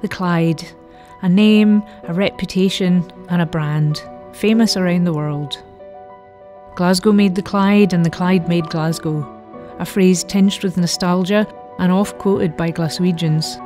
The Clyde, a name, a reputation, and a brand, famous around the world. Glasgow made the Clyde, and the Clyde made Glasgow, a phrase tinged with nostalgia and oft quoted by Glaswegians.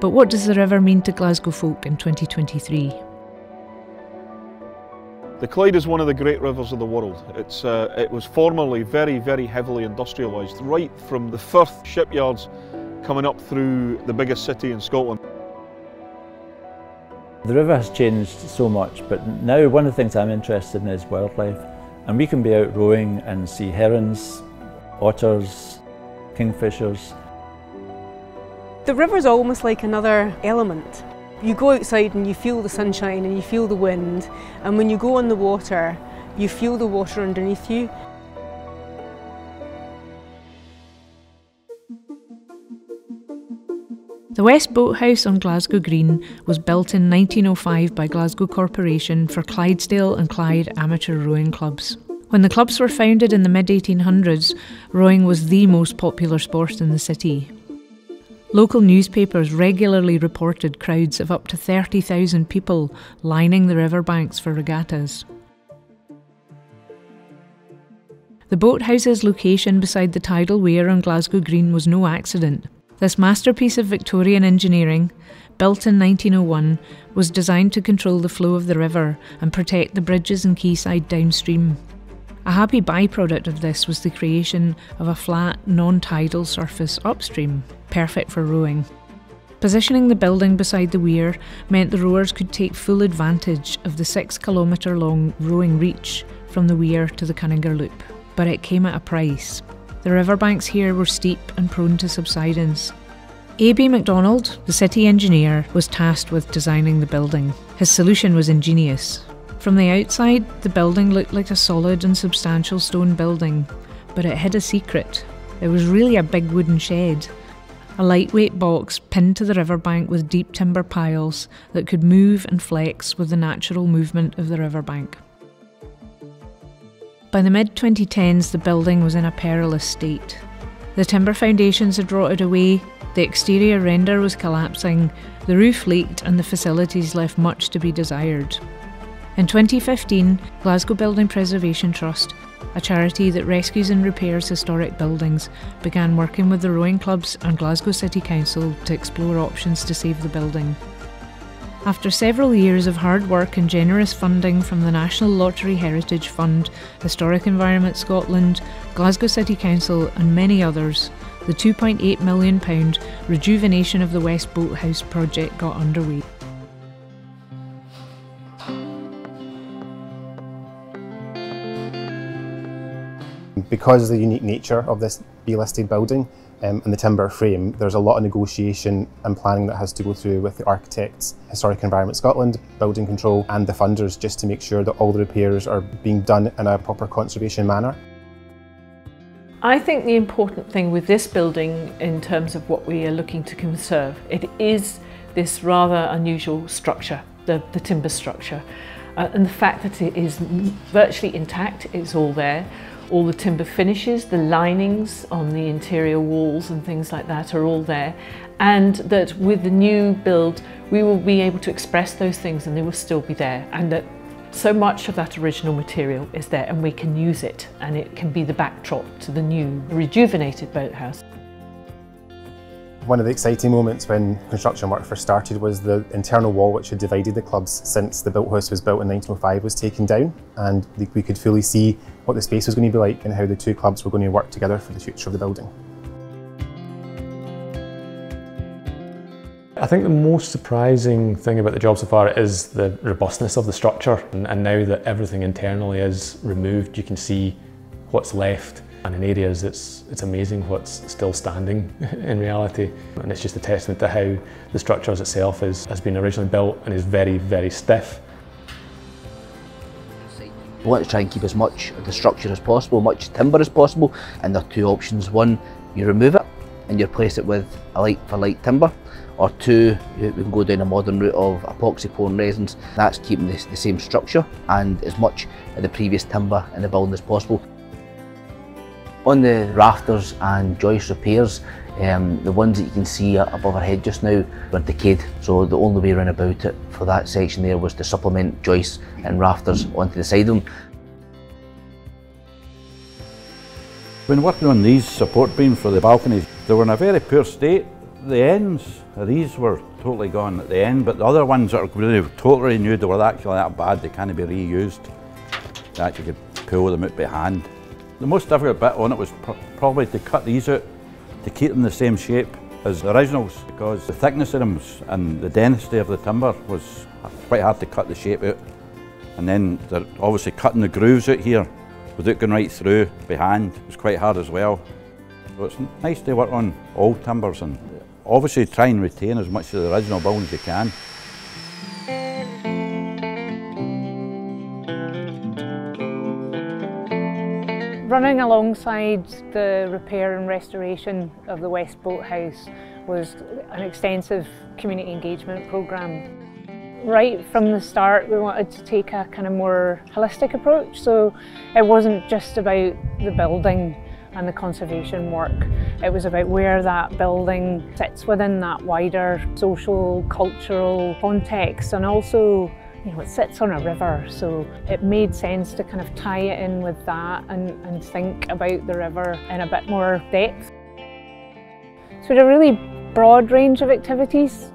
But what does the river mean to Glasgow folk in 2023? The Clyde is one of the great rivers of the world. Uh, it was formerly very, very heavily industrialised, right from the Firth shipyards coming up through the biggest city in Scotland. The river has changed so much, but now one of the things I'm interested in is wildlife. And we can be out rowing and see herons, otters, kingfishers. The river's almost like another element. You go outside and you feel the sunshine and you feel the wind, and when you go on the water, you feel the water underneath you. The West Boathouse on Glasgow Green was built in 1905 by Glasgow Corporation for Clydesdale and Clyde amateur rowing clubs. When the clubs were founded in the mid 1800s, rowing was the most popular sport in the city. Local newspapers regularly reported crowds of up to 30,000 people lining the riverbanks for regattas. The boathouse's location beside the tidal weir on Glasgow Green was no accident. This masterpiece of Victorian engineering, built in 1901, was designed to control the flow of the river and protect the bridges and quayside downstream. A happy byproduct of this was the creation of a flat, non tidal surface upstream, perfect for rowing. Positioning the building beside the weir meant the rowers could take full advantage of the six kilometre long rowing reach from the weir to the Cuningar Loop. But it came at a price. The riverbanks here were steep and prone to subsidence. A.B. McDonald, the city engineer, was tasked with designing the building. His solution was ingenious. From the outside, the building looked like a solid and substantial stone building, but it hid a secret. It was really a big wooden shed, a lightweight box pinned to the riverbank with deep timber piles that could move and flex with the natural movement of the riverbank. By the mid 2010s, the building was in a perilous state. The timber foundations had rotted away, the exterior render was collapsing, the roof leaked, and the facilities left much to be desired. In 2015, Glasgow Building Preservation Trust, a charity that rescues and repairs historic buildings, began working with the rowing clubs and Glasgow City Council to explore options to save the building. After several years of hard work and generous funding from the National Lottery Heritage Fund, Historic Environment Scotland, Glasgow City Council, and many others, the £2.8 million rejuvenation of the West Boathouse project got underway. Because of the unique nature of this B-listed building, um, and the timber frame, there's a lot of negotiation and planning that has to go through with the architects, Historic Environment Scotland, Building Control and the funders just to make sure that all the repairs are being done in a proper conservation manner. I think the important thing with this building in terms of what we are looking to conserve, it is this rather unusual structure, the, the timber structure. Uh, and the fact that it is virtually intact, it's all there, all the timber finishes, the linings on the interior walls and things like that are all there. And that with the new build, we will be able to express those things and they will still be there. And that so much of that original material is there and we can use it and it can be the backdrop to the new rejuvenated boathouse. One of the exciting moments when construction work first started was the internal wall which had divided the clubs since the boathouse was built in 1905 was taken down and we could fully see what the space was going to be like and how the two clubs were going to work together for the future of the building. I think the most surprising thing about the job so far is the robustness of the structure and, and now that everything internally is removed you can see what's left and in areas it's, it's amazing what's still standing in reality. And it's just a testament to how the structure as itself is, has been originally built and is very, very stiff. We want to try and keep as much of the structure as possible, much timber as possible, and there are two options. One, you remove it and you replace it with a light for light timber, or two, we can go down a modern route of epoxy pouring resins. That's keeping the same structure and as much of the previous timber in the building as possible. On the rafters and joist repairs, um, the ones that you can see above our head just now were decayed, so the only way around about it for that section there was to supplement joists and rafters onto the side of them. When working on these support beams for the balconies, they were in a very poor state. The ends these were totally gone at the end, but the other ones that are really totally renewed, they were actually that bad, they can't be reused. You actually could pull them out by hand. The most difficult bit on it was pr probably to cut these out to keep them the same shape as the originals because the thickness of them and the density of the timber was quite hard to cut the shape out. And then obviously cutting the grooves out here without going right through by hand was quite hard as well. So it's nice to work on old timbers and obviously try and retain as much of the original building as you can. Running alongside the repair and restoration of the West Boathouse was an extensive community engagement programme. Right from the start we wanted to take a kind of more holistic approach so it wasn't just about the building and the conservation work. It was about where that building sits within that wider social, cultural context and also you know, it sits on a river, so it made sense to kind of tie it in with that and, and think about the river in a bit more depth. So we had a really broad range of activities.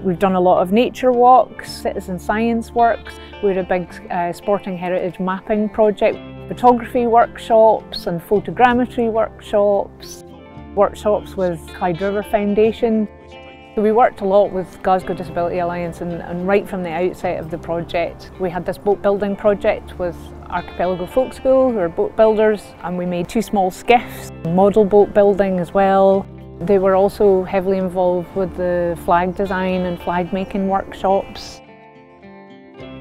We've done a lot of nature walks, citizen science works, we had a big uh, sporting heritage mapping project, photography workshops and photogrammetry workshops, workshops with Clyde River Foundation. We worked a lot with Glasgow Disability Alliance and, and, right from the outset of the project we had this boat building project with Archipelago Folk School who are boat builders and we made two small skiffs, model boat building as well. They were also heavily involved with the flag design and flag making workshops.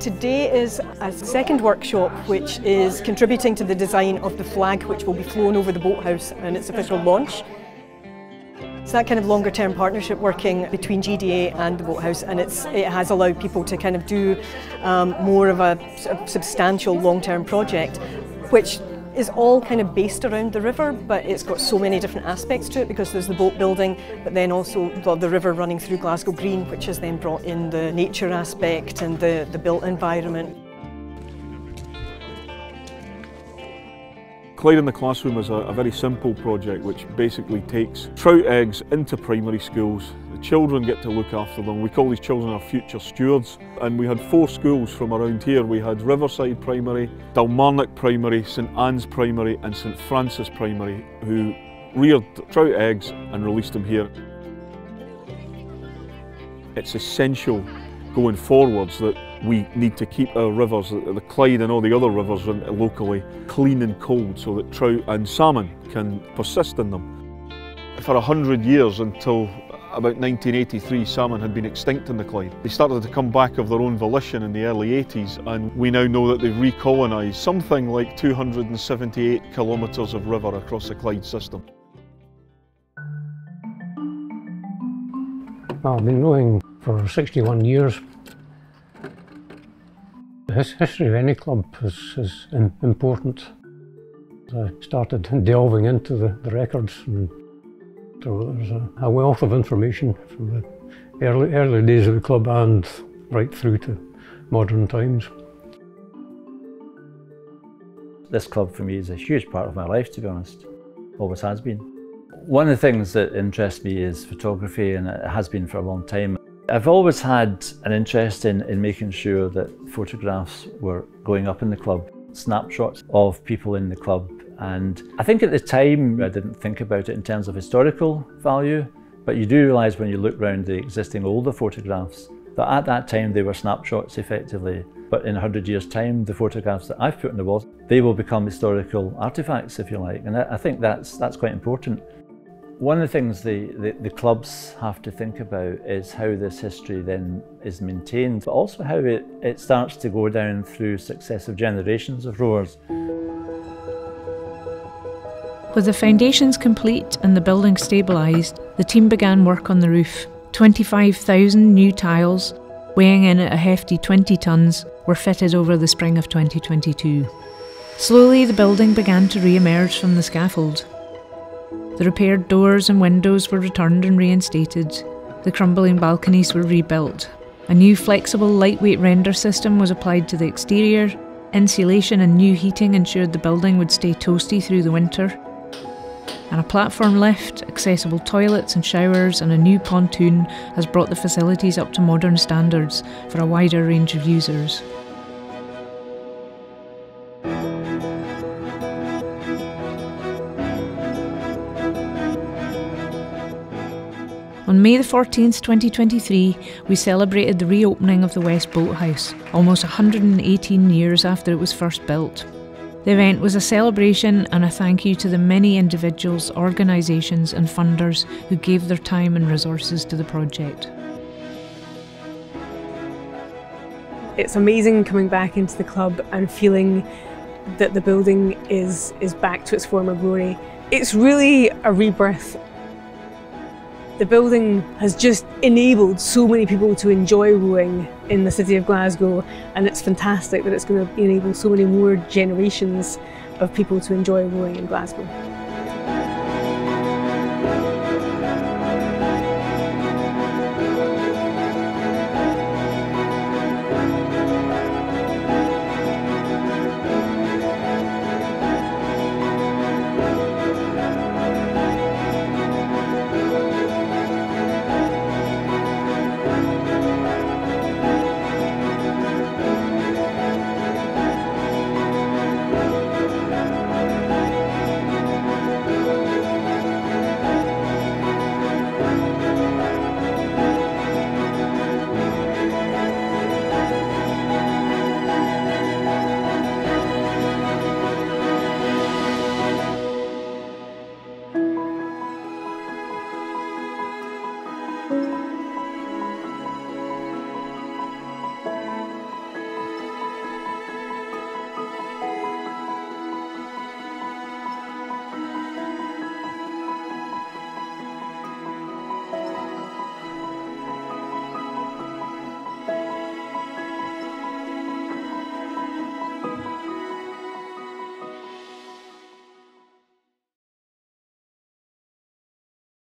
Today is a second workshop which is contributing to the design of the flag which will be flown over the boathouse and its official launch. It's that kind of longer term partnership working between GDA and the Boathouse and it's, it has allowed people to kind of do um, more of a, a substantial long term project which is all kind of based around the river but it's got so many different aspects to it because there's the boat building but then also the river running through Glasgow Green which has then brought in the nature aspect and the, the built environment. Clyde in the Classroom is a, a, very simple project which basically takes trout eggs into primary schools. The children get to look after them. We call these children our future stewards. And we had four schools from around here. We had Riverside Primary, Dalmarnock Primary, St Anne's Primary and St Francis Primary who reared trout eggs and released them here. It's essential going forwards that we need to keep our rivers, uh, the Clyde and all the other rivers locally, clean and cold so that trout and salmon can persist in them. For a hundred years until about 1983 salmon had been extinct in the Clyde. They started to come back of their own volition in the early 80s and we now know that they've recolonised something like 278 kilometres of river across the Clyde system. I've been rowing for 61 years history of any club is, is important. I started delving into the, the records and there's a, a, wealth of information from the early, early days of the club and right through to modern times. This club for me is a huge part of my life to be honest, always has been. One of the things that interests me is photography and it has been for a long time. I've always had an interest in, in making sure that photographs were going up in the club, snapshots of people in the club. And I think at the time I didn't think about it in terms of historical value, but you do realise when you look around the existing older photographs that at that time they were snapshots effectively. But in 100 years' time, the photographs that I've put on the wall, they will become historical artefacts, if you like. And I think that's, that's quite important. One of the things the, the, the, clubs have to think about is how this history then is maintained, but also how it, it starts to go down through successive generations of rowers. With the foundations complete and the building stabilised, the team began work on the roof. 25,000 new tiles, weighing in at a hefty 20 tonnes, were fitted over the spring of 2022. Slowly, the building began to re emerge from the scaffold. The repaired doors and windows were returned and reinstated. The crumbling balconies were rebuilt. A new flexible, lightweight render system was applied to the exterior. Insulation and new heating ensured the building would stay toasty through the winter. And a platform lift, accessible toilets and showers, and a new pontoon has brought the facilities up to modern standards for a wider range of users. On May the 14th, 2023, we celebrated the reopening of the West Boathouse, almost 118 years after it was first built. The event was a celebration and a thank you to the many individuals, organisations, and funders who gave their time and resources to the project. It's amazing coming back into the club and feeling that the building is, is back to its former glory. It's really a rebirth the building has just enabled so many people to enjoy rowing in the city of Glasgow, and it's fantastic that it's going to enable so many more generations of people to enjoy rowing in Glasgow.